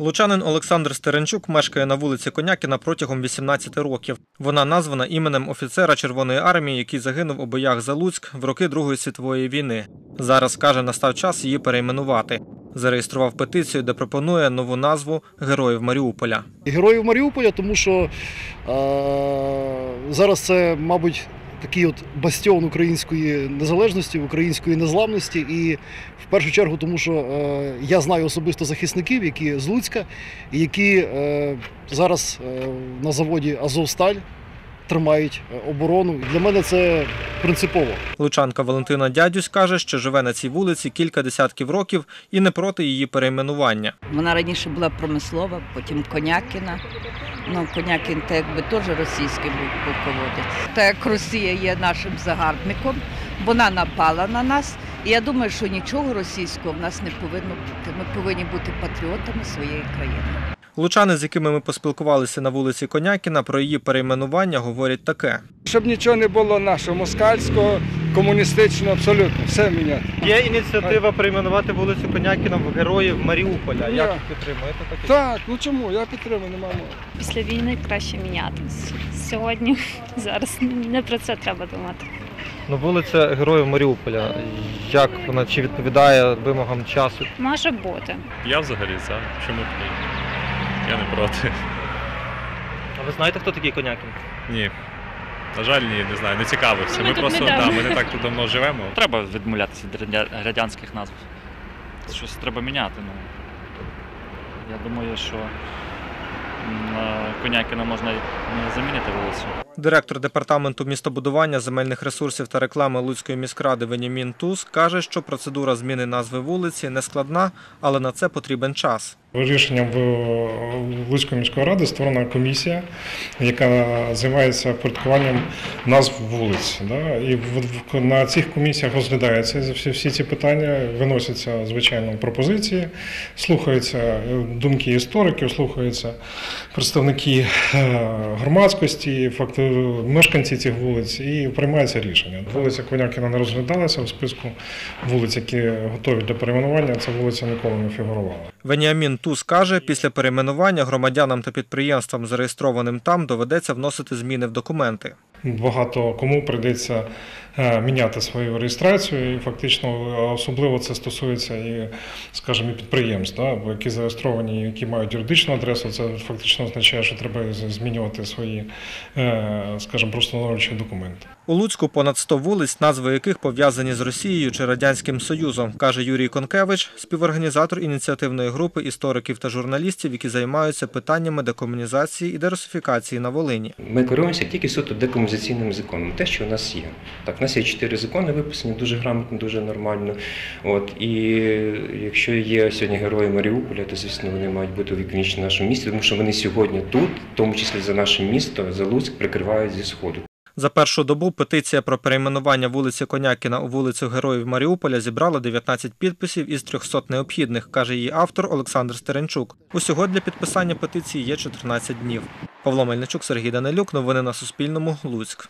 Лучанин Олександр Стеренчук мешкає на вулиці Конякіна протягом 18 років. Вона названа іменем офіцера Червоної армії, який загинув у боях за Луцьк в роки Другої світової війни. Зараз каже, настав час її перейменувати. Зареєстрував петицію, де пропонує нову назву Героїв Маріуполя. Героїв Маріуполя, тому що е, зараз це, мабуть, такий от бастіон української незалежності, української незламності. І в першу чергу, тому що е, я знаю особисто захисників, які з Луцька, і які е, зараз е, на заводі Азовсталь тримають е, оборону. Для мене це принципово. Лучанка Валентина Дядюсь каже, що живе на цій вулиці кілька десятків років і не проти її перейменування. Вона раніше була промислова, потім Конякіна. Ну, Конякін це якби теж російський був полководець. Так як Росія є нашим загарбником, вона напала на нас. І я думаю, що нічого російського в нас не повинно бути. Ми повинні бути патріотами своєї країни. Лучани, з якими ми поспілкувалися на вулиці Конякіна, про її перейменування говорять таке. Щоб нічого не було нашого москальського, комуністичного, абсолютно все міняти. Є ініціатива перейменувати вулицю Конякіна в Героїв Маріуполя. Як Як підтримуєте таке? Так, ну чому? Я підтримую, нема мови. Після війни краще мінятись. Сьогодні зараз не про це треба думати. Ну, вулиця Героїв Маріуполя. Як вона чи відповідає вимогам часу? Може бути. Я взагалі за. Чому б ні? Я не проти. А ви знаєте, хто такий Конякін? Ні. На жаль, ні, не знаю, не цікавився. Ну, ми Ми просто недавно. да, ми не так тут давно живемо. Треба відмовлятися від радянських назв. Щось треба міняти. Ну. Я думаю, що м, на Конякіна можна не замінити вулицю. Директор департаменту містобудування, земельних ресурсів та реклами Луцької міськради Венімін Туз каже, що процедура зміни назви вулиці не складна, але на це потрібен час. Рішенням Луцької міської ради створена комісія, яка займається впорядкуванням назв вулиць. Да? І на цих комісіях розглядаються всі, всі ці питання, виносяться звичайно пропозиції, слухаються е, думки істориків, слухаються представники е, громадськості, факти, мешканці цих вулиць, і приймається рішення. Вулиця Конякіна не розглядалася в списку вулиць, які готові для перейменування. Ця вулиця ніколи не фігурувала. Веніамін Туз каже, після перейменування громадянам та підприємствам, зареєстрованим там, доведеться вносити зміни в документи. Багато кому прийдеться е, міняти свою реєстрацію, і фактично е, особливо це стосується і, скажімо, і підприємств, да, бо які зареєстровані, які мають юридичну адресу, це фактично означає, що треба змінювати свої, е, скажімо, простановлюючі документи. У Луцьку понад 100 вулиць, назви яких пов'язані з Росією чи Радянським Союзом, каже Юрій Конкевич, співорганізатор ініціативної групи істориків та журналістів, які займаються питаннями декомунізації і дерусифікації на Волині. Ми керуємося тільки суто декомузаційним законом, те, що у нас є. Так, у нас є чотири закони виписані дуже грамотно, дуже нормально. От і якщо є сьогодні герої Маріуполя, то звісно вони мають бути увіковічені в нашому місті, тому що вони сьогодні тут, в тому числі за наше місто, за Луцьк, прикривають зі сходу. За першу добу петиція про перейменування вулиці Конякіна у вулицю Героїв Маріуполя зібрала 19 підписів із 300 необхідних, каже її автор Олександр Стеренчук. Усього для підписання петиції є 14 днів. Павло Мельничук, Сергій Данилюк. Новини на Суспільному. Луцьк.